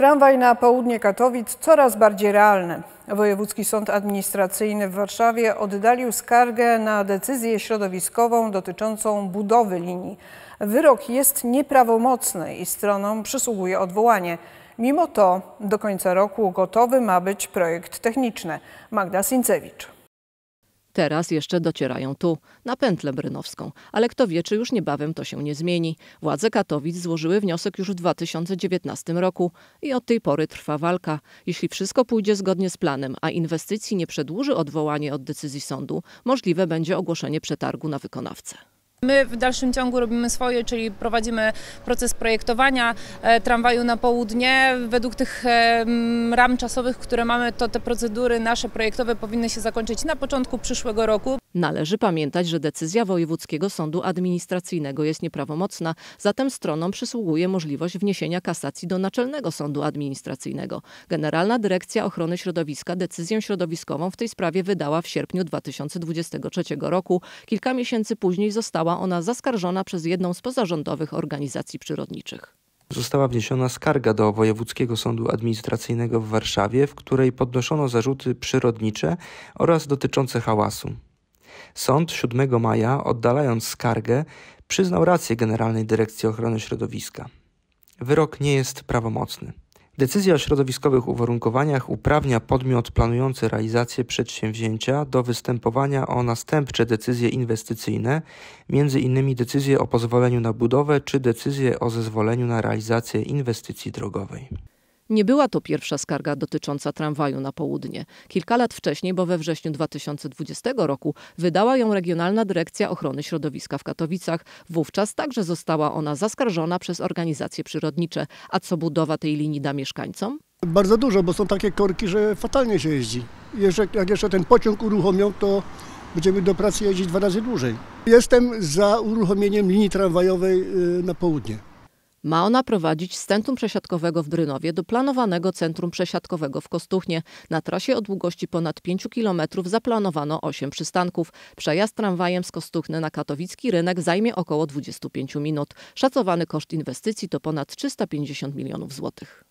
Tramwaj na południe Katowic coraz bardziej realny. Wojewódzki Sąd Administracyjny w Warszawie oddalił skargę na decyzję środowiskową dotyczącą budowy linii. Wyrok jest nieprawomocny i stronom przysługuje odwołanie. Mimo to do końca roku gotowy ma być projekt techniczny. Magda Sincewicz. Teraz jeszcze docierają tu, na pętlę brynowską, ale kto wie, czy już niebawem to się nie zmieni. Władze Katowic złożyły wniosek już w 2019 roku i od tej pory trwa walka. Jeśli wszystko pójdzie zgodnie z planem, a inwestycji nie przedłuży odwołanie od decyzji sądu, możliwe będzie ogłoszenie przetargu na wykonawcę. My w dalszym ciągu robimy swoje, czyli prowadzimy proces projektowania e, tramwaju na południe. Według tych e, ram czasowych, które mamy, to te procedury nasze projektowe powinny się zakończyć na początku przyszłego roku. Należy pamiętać, że decyzja Wojewódzkiego Sądu Administracyjnego jest nieprawomocna, zatem stronom przysługuje możliwość wniesienia kasacji do Naczelnego Sądu Administracyjnego. Generalna Dyrekcja Ochrony Środowiska decyzję środowiskową w tej sprawie wydała w sierpniu 2023 roku. Kilka miesięcy później została ona zaskarżona przez jedną z pozarządowych organizacji przyrodniczych. Została wniesiona skarga do Wojewódzkiego Sądu Administracyjnego w Warszawie, w której podnoszono zarzuty przyrodnicze oraz dotyczące hałasu. Sąd 7 maja, oddalając skargę, przyznał rację Generalnej Dyrekcji Ochrony Środowiska. Wyrok nie jest prawomocny. Decyzja o środowiskowych uwarunkowaniach uprawnia podmiot planujący realizację przedsięwzięcia do występowania o następcze decyzje inwestycyjne, innymi decyzję o pozwoleniu na budowę czy decyzję o zezwoleniu na realizację inwestycji drogowej. Nie była to pierwsza skarga dotycząca tramwaju na południe. Kilka lat wcześniej, bo we wrześniu 2020 roku, wydała ją Regionalna Dyrekcja Ochrony Środowiska w Katowicach. Wówczas także została ona zaskarżona przez organizacje przyrodnicze. A co budowa tej linii da mieszkańcom? Bardzo dużo, bo są takie korki, że fatalnie się jeździ. Jeszcze, jak jeszcze ten pociąg uruchomią, to będziemy do pracy jeździć dwa razy dłużej. Jestem za uruchomieniem linii tramwajowej y, na południe. Ma ona prowadzić z centrum przesiadkowego w Brynowie do planowanego centrum przesiadkowego w Kostuchnie. Na trasie o długości ponad 5 km zaplanowano 8 przystanków. Przejazd tramwajem z Kostuchny na katowicki rynek zajmie około 25 minut. Szacowany koszt inwestycji to ponad 350 milionów złotych.